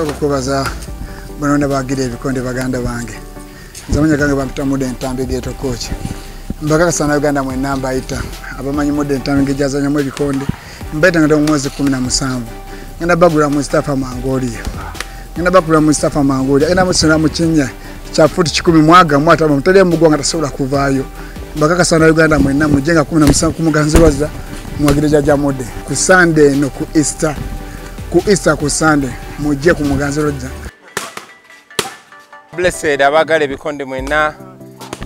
nsooka okwebaza banonda bagira ebikonde baganda bange. Nze kange gange bampita mude entambi geto coach. Mbakakasa na uganda mwenna mbayita. Abamanyi mude entambi ngejazanyamu ebikonde. Mbaita ngenda mu mwezi kumi na musanvu. Ngenda bagula mustafa mangolia ngenda bagula mustafa mangolia ena musina mukinya kya futi kikumi mwagamu ate mutali mugwanga tasobola kuvaayo. Mbakakasa na uganda mwenna mujenga kumi na musanvu kumuganzirwaza mwagire jaja mude ku sande eno ku easter. Ku easter ku sande mujje ku muganzirwaza blessed abagala ebikonde mwenna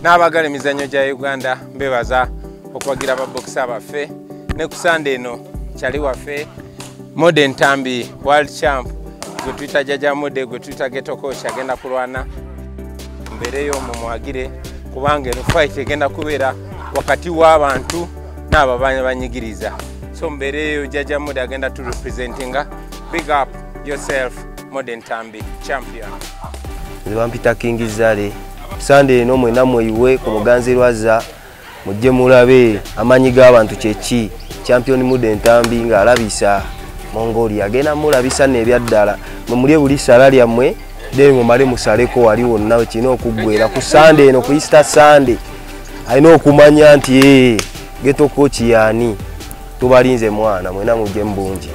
n'abagala emizannyo gya uganda mbebaza okwagira ababokisa baffe ne ku sande eno kyali waffe mode ntambi world champ gwe tuyita jaja mode gwe tuyita geto coach agenda kulwana. Mbeereyo mumwagire kubanga eno fight egenda kubeera wakati w'abantu n'abo banyigiriza. So mbeereyo jaja mode agenda tu representinga big up yourself mode ntambi champion. Nze bampita king zale. Sande eno mwena mweyiwe ku muganzirwaza mujje mulabe amanyi g'abantu kyeki champion mude entambi ng'alabisa mongoli agenda mulabisa nebyaddala. Mwemulye buli sala lyammwe then mumale musaleko wali wonna kirina okuggwera ku sande eno ku easter sande alina okumanya nti ee getoko kiyani tubalinze mwana mwena mujje mubungi